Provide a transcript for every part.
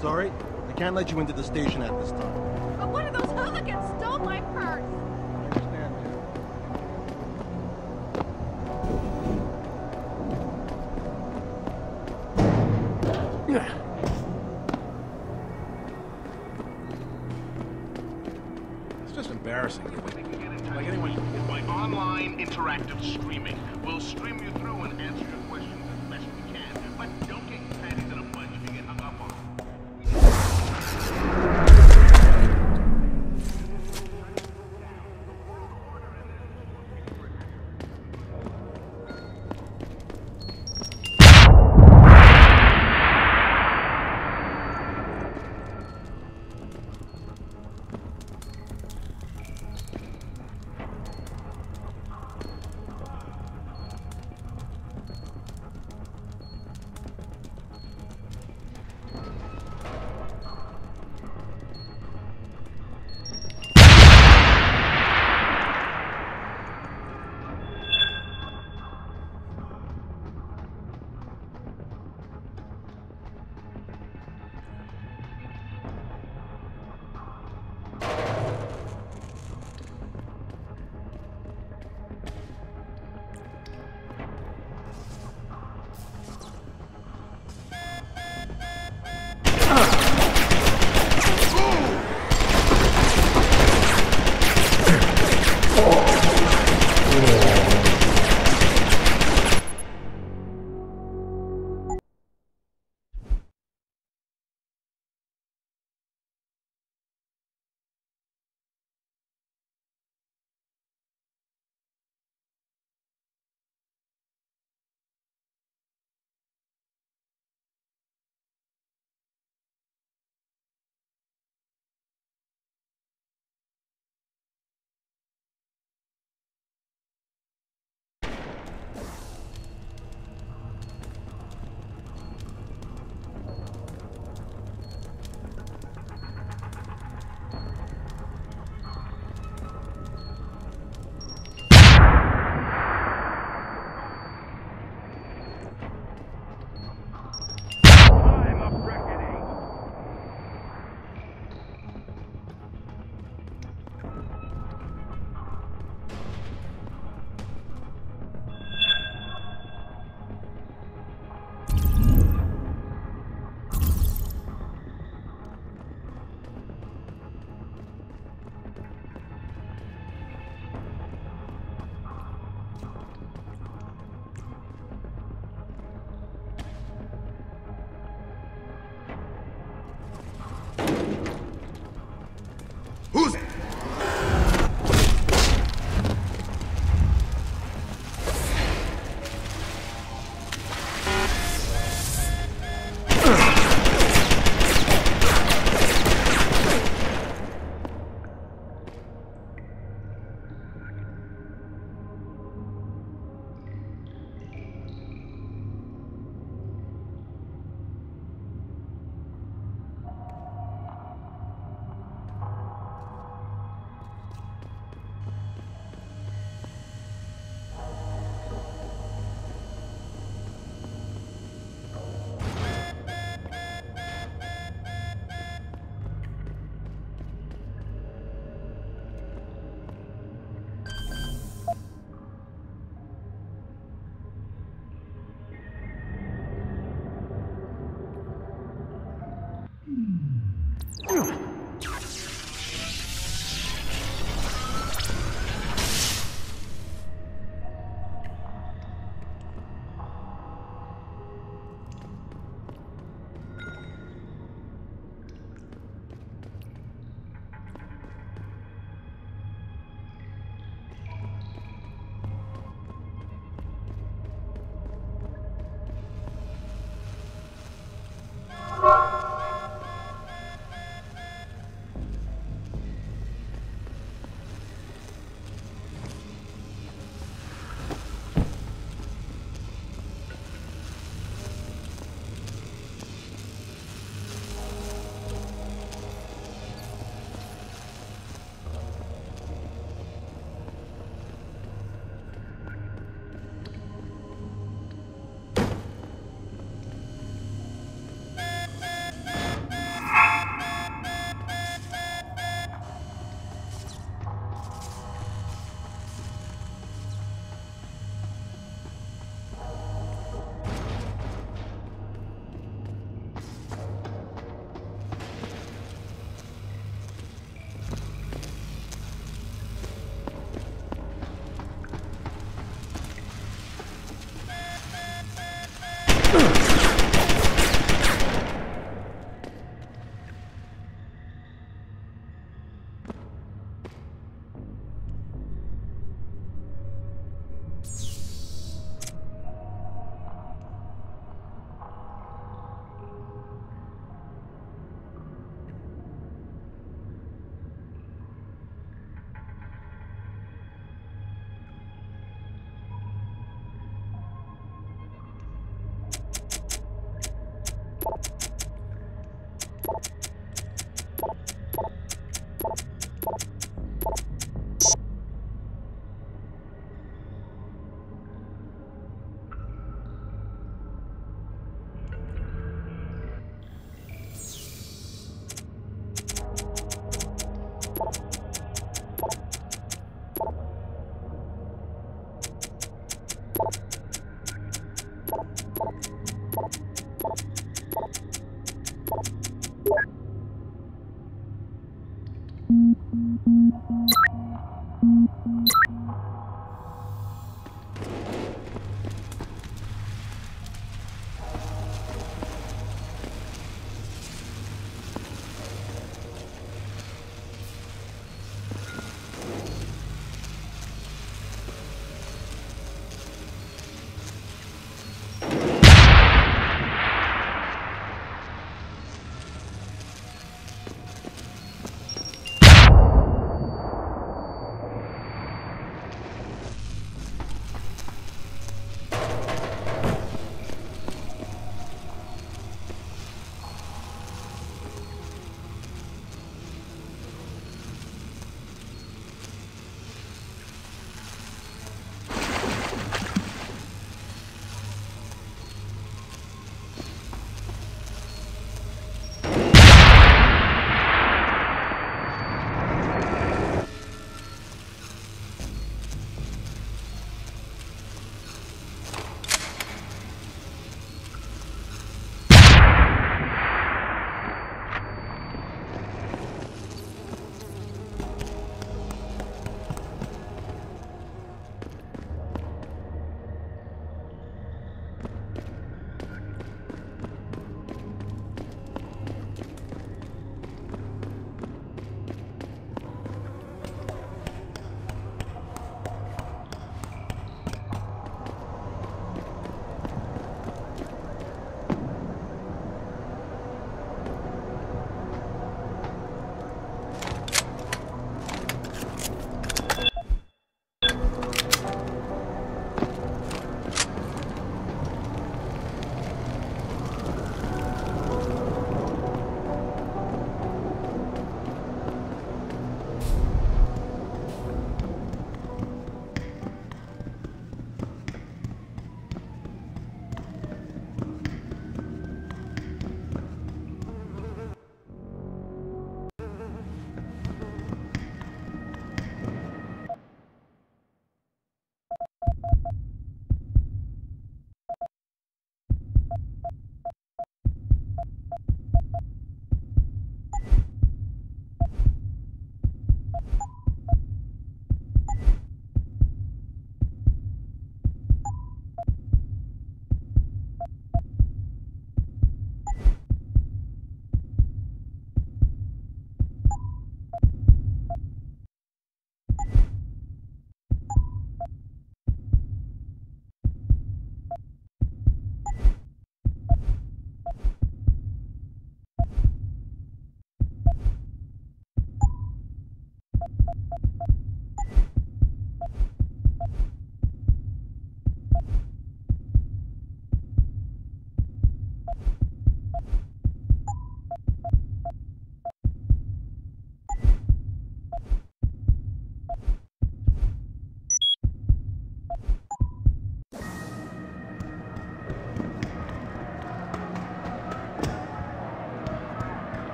Sorry, I can't let you into the station at this time. But one of those hooligans stole my purse.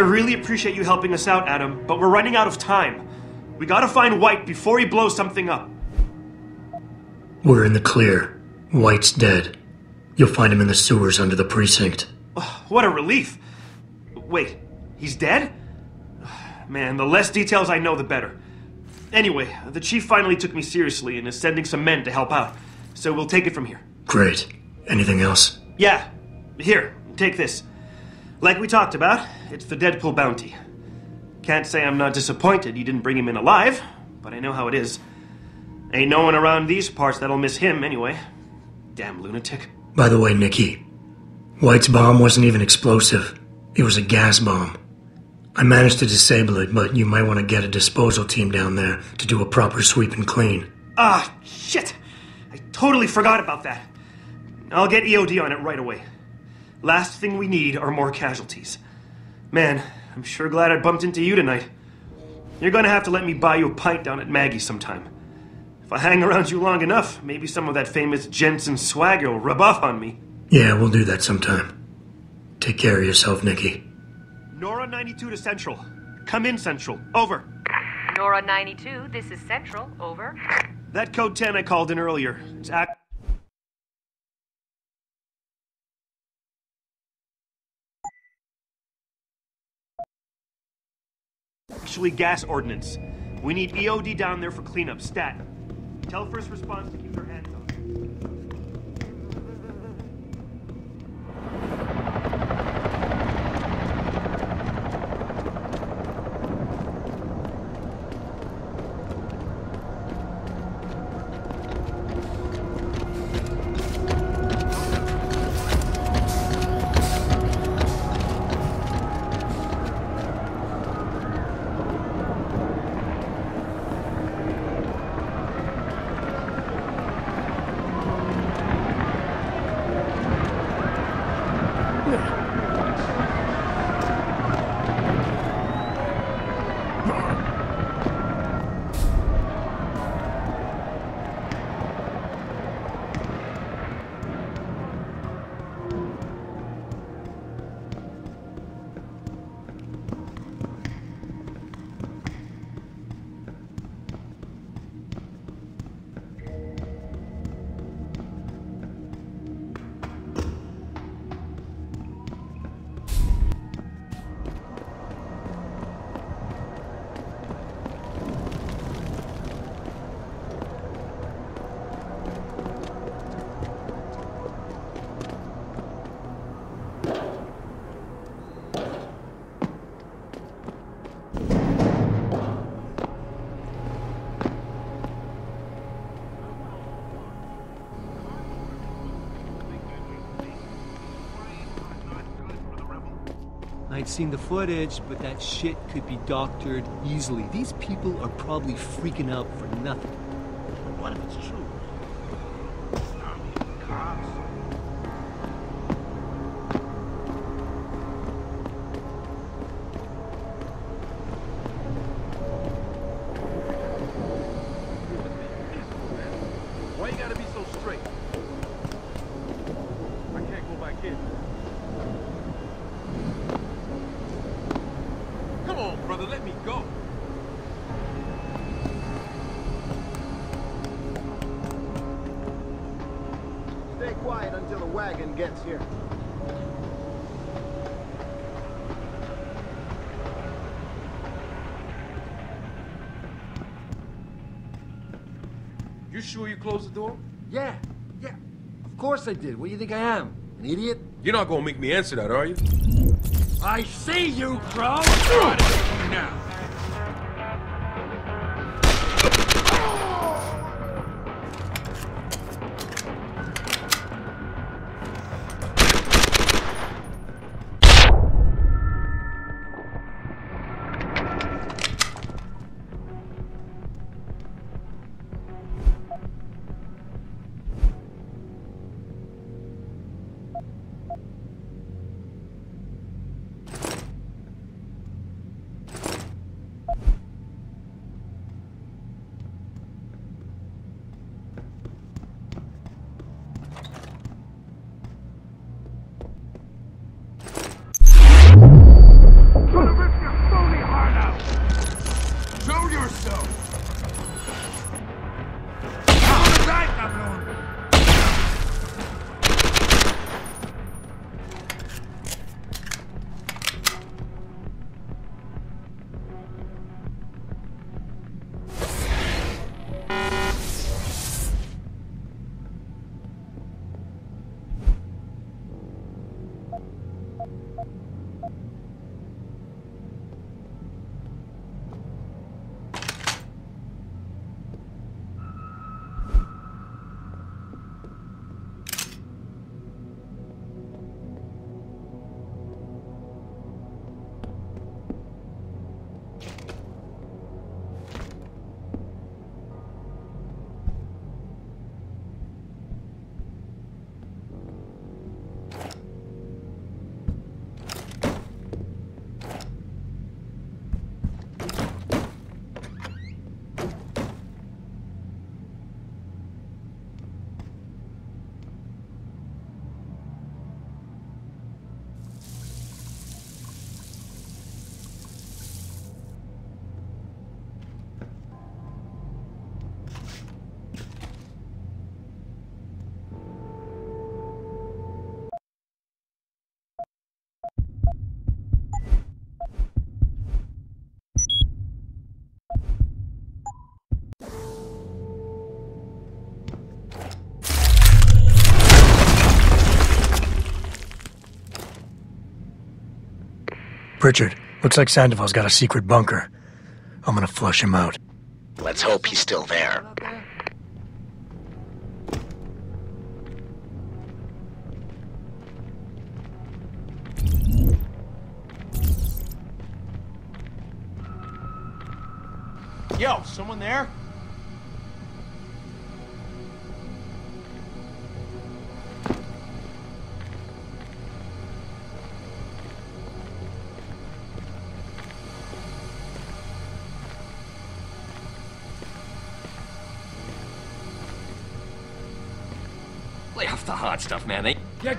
I really appreciate you helping us out, Adam, but we're running out of time. We gotta find White before he blows something up. We're in the clear. White's dead. You'll find him in the sewers under the precinct. What a relief. Wait, he's dead? Man, the less details I know, the better. Anyway, the chief finally took me seriously and is sending some men to help out. So we'll take it from here. Great. Anything else? Yeah, here, take this. Like we talked about, it's the Deadpool bounty. Can't say I'm not disappointed you didn't bring him in alive, but I know how it is. Ain't no one around these parts that'll miss him anyway. Damn lunatic. By the way, Nikki, White's bomb wasn't even explosive. It was a gas bomb. I managed to disable it, but you might want to get a disposal team down there to do a proper sweep and clean. Ah, shit! I totally forgot about that. I'll get EOD on it right away. Last thing we need are more casualties. Man, I'm sure glad I bumped into you tonight. You're gonna have to let me buy you a pint down at Maggie's sometime. If I hang around you long enough, maybe some of that famous Jensen swagger will rub off on me. Yeah, we'll do that sometime. Take care of yourself, Nikki. Nora 92 to Central. Come in, Central. Over. Nora 92, this is Central. Over. That code 10 I called in earlier. It's act. Gas ordnance. We need EOD down there for cleanup. Stat. Tell first response to keep their hands on. Seen the footage, but that shit could be doctored easily. These people are probably freaking out for nothing. What if it's true? Gets here. You sure you closed the door? Yeah, yeah. Of course I did. What do you think I am? An idiot? You're not gonna make me answer that, are you? I see you, Crow! Now. Pritchard, looks like Sandoval's got a secret bunker. I'm gonna flush him out. Let's hope he's still there. Yo, someone there? Stuff, man. They. Yeah.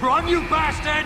Run, you bastard!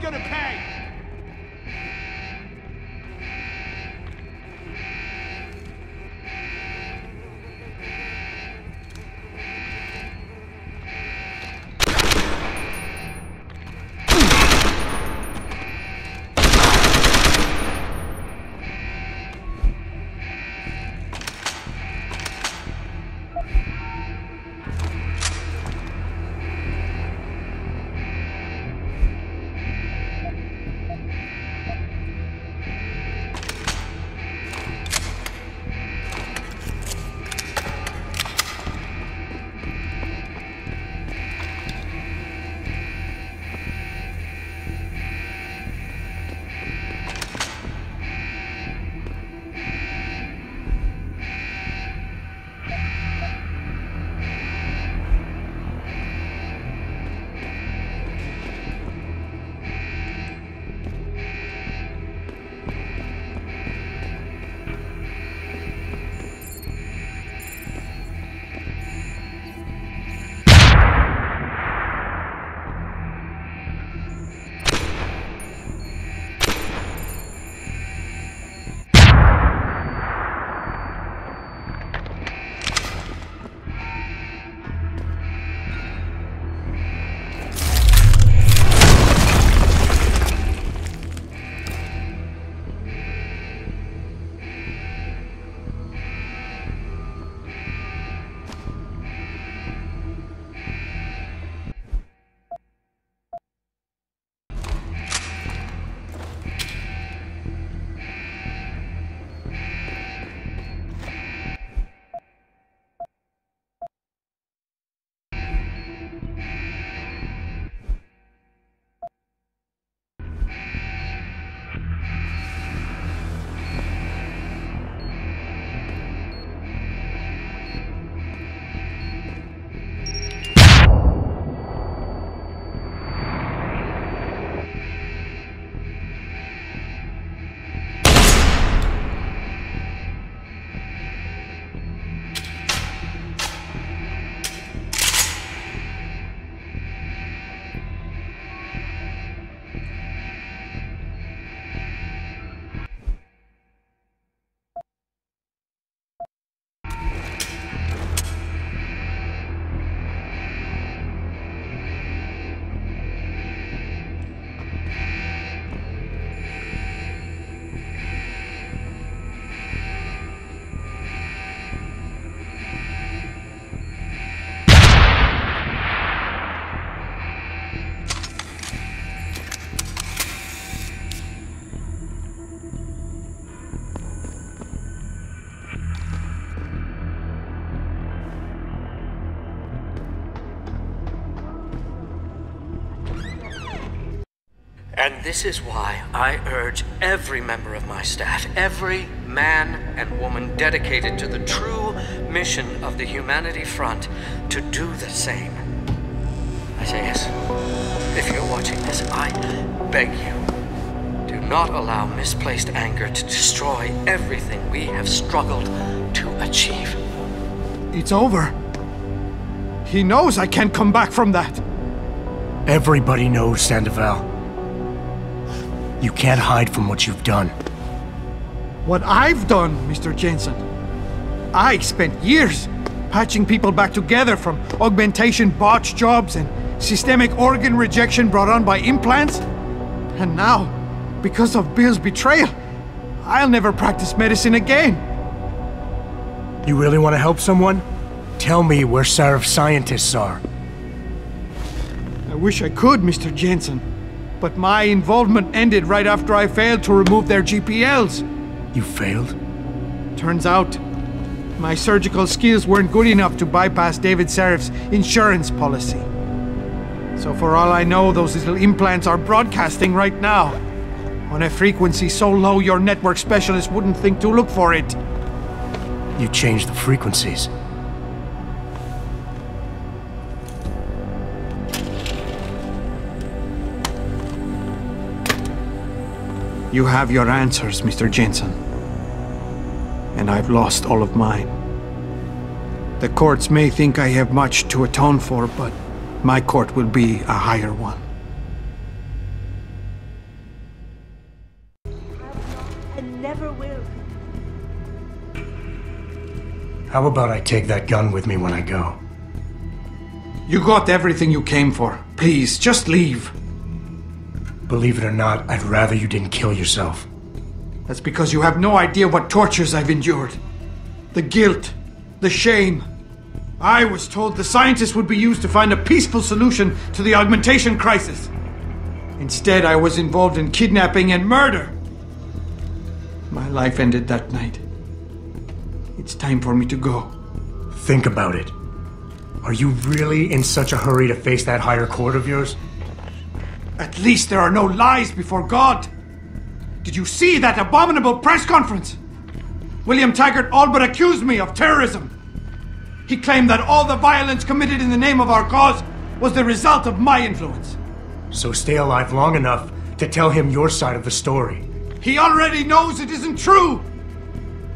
Gonna pay! And this is why I urge every member of my staff, every man and woman dedicated to the true mission of the Humanity Front, to do the same. Isaias, if you're watching this, I beg you, do not allow misplaced anger to destroy everything we have struggled to achieve. It's over. He knows I can't come back from that. Everybody knows, Sandoval. You can't hide from what you've done. What I've done, Mr. Jensen. I spent years patching people back together from augmentation botch jobs and systemic organ rejection brought on by implants. And now, because of Bill's betrayal, I'll never practice medicine again. You really want to help someone? Tell me where Sarif scientists are. I wish I could, Mr. Jensen. But my involvement ended right after I failed to remove their GPLs. You failed? Turns out, my surgical skills weren't good enough to bypass David Sarif's insurance policy. So for all I know, those little implants are broadcasting right now. On a frequency so low your network specialist wouldn't think to look for it. You changed the frequencies. You have your answers, Mr. Jensen. And I've lost all of mine. The courts may think I have much to atone for, but my court will be a higher one. And never will. How about I take that gun with me when I go? You got everything you came for. Please, just leave. Believe it or not, I'd rather you didn't kill yourself. That's because you have no idea what tortures I've endured. The guilt, the shame. I was told the scientists would be used to find a peaceful solution to the augmentation crisis. Instead, I was involved in kidnapping and murder. My life ended that night. It's time for me to go. Think about it. Are you really in such a hurry to face that higher court of yours? At least there are no lies before God. Did you see that abominable press conference? William Taggart all but accused me of terrorism. He claimed that all the violence committed in the name of our cause was the result of my influence. So stay alive long enough to tell him your side of the story. He already knows it isn't true.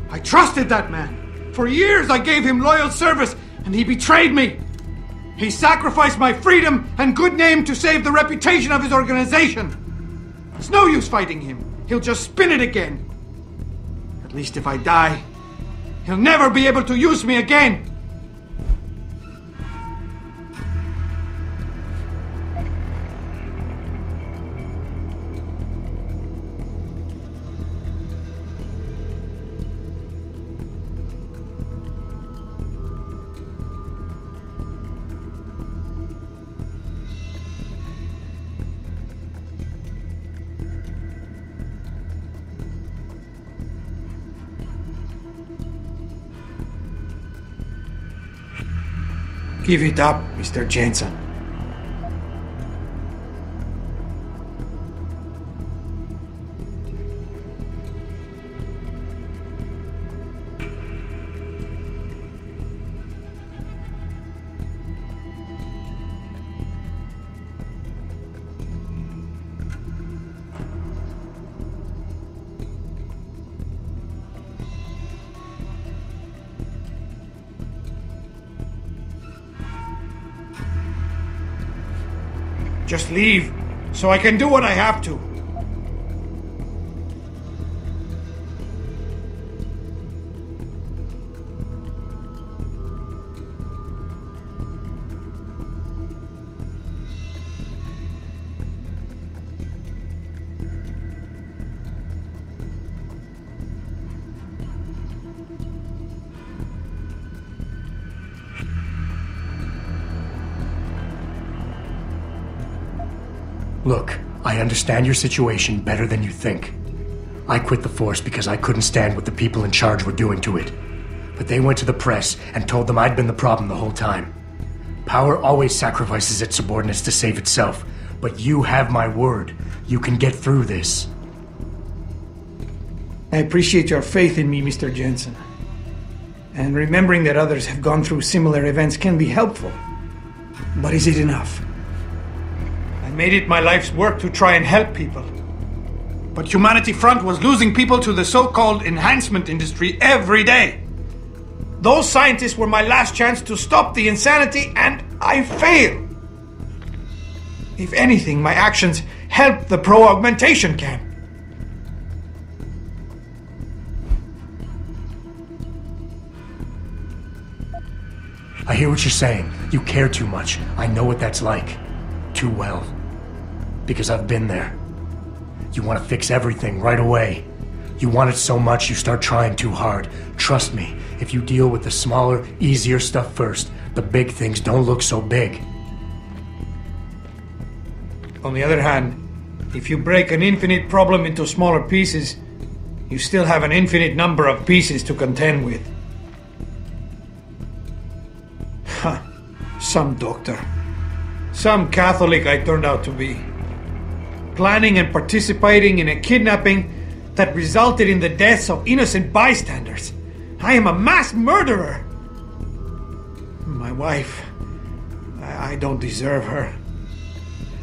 I trusted that man. For years I gave him loyal service, and he betrayed me. He sacrificed my freedom and good name to save the reputation of his organization. It's no use fighting him. He'll just spin it again. At least if I die, he'll never be able to use me again. Give it up, Mr. Jensen. So I can do what I have to. Look, I understand your situation better than you think. I quit the force because I couldn't stand what the people in charge were doing to it. But they went to the press and told them I'd been the problem the whole time. Power always sacrifices its subordinates to save itself, but you have my word. You can get through this. I appreciate your faith in me, Mr. Jensen. And remembering that others have gone through similar events can be helpful. But is it enough? I made it my life's work to try and help people. But Humanity Front was losing people to the so called enhancement industry every day. Those scientists were my last chance to stop the insanity, and I failed. If anything, my actions helped the pro augmentation camp. I hear what you're saying. You care too much. I know what that's like. Too well. Because I've been there. You want to fix everything right away. You want it so much you start trying too hard. Trust me, if you deal with the smaller, easier stuff first, the big things don't look so big. On the other hand, if you break an infinite problem into smaller pieces, you still have an infinite number of pieces to contend with. Huh. Some doctor. Some Catholic I turned out to be. Planning and participating in a kidnapping that resulted in the deaths of innocent bystanders. I am a mass murderer! My wife. I, I don't deserve her.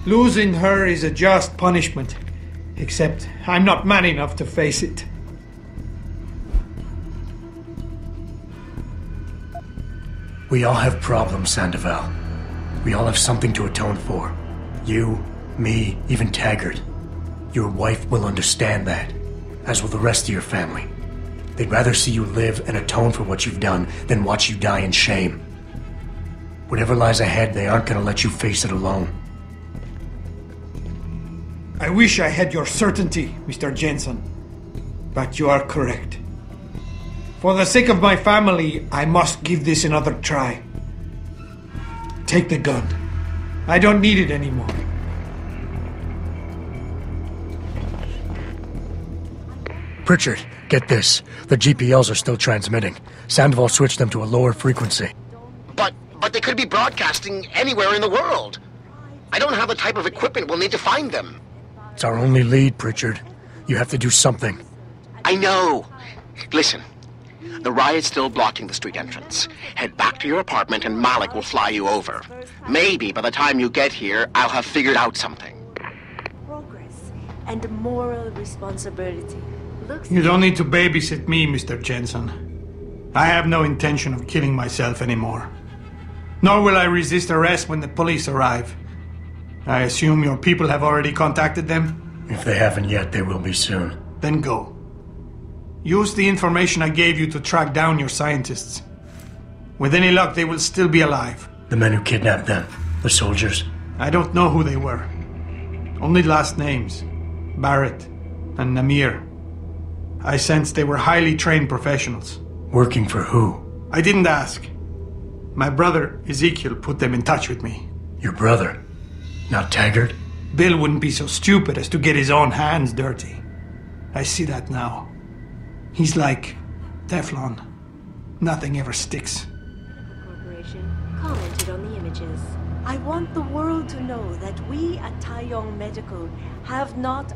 Losing her is a just punishment. Except I'm not man enough to face it. We all have problems, Sandoval. We all have something to atone for. You, me, even Taggart. Your wife will understand that, as will the rest of your family. They'd rather see you live and atone for what you've done than watch you die in shame. Whatever lies ahead, they aren't gonna let you face it alone. I wish I had your certainty, Mr. Jensen. But you are correct. For the sake of my family, I must give this another try. Take the gun. I don't need it anymore. Pritchard, get this. The GPLs are still transmitting. Sandoval switched them to a lower frequency. But but they could be broadcasting anywhere in the world. I don't have the type of equipment we'll need to find them. It's our only lead, Pritchard. You have to do something. I know. Listen, the riot's still blocking the street entrance. Head back to your apartment and Malik will fly you over. Maybe by the time you get here, I'll have figured out something. Progress and moral responsibility. Looks You don't need to babysit me, Mr. Jensen. I have no intention of killing myself anymore. Nor will I resist arrest when the police arrive. I assume your people have already contacted them? If they haven't yet, they will be soon. Then go. Use the information I gave you to track down your scientists. With any luck, they will still be alive. The men who kidnapped them, the soldiers. I don't know who they were. Only last names Barrett and Namir. I sensed they were highly trained professionals. Working for who? I didn't ask. My brother, Ezekiel, put them in touch with me. Your brother? Not Taggart? Bill wouldn't be so stupid as to get his own hands dirty. I see that now. He's like Teflon. Nothing ever sticks. Corporation commented on the images. I want the world to know that we at Tai Yong Medical have not